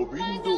govindo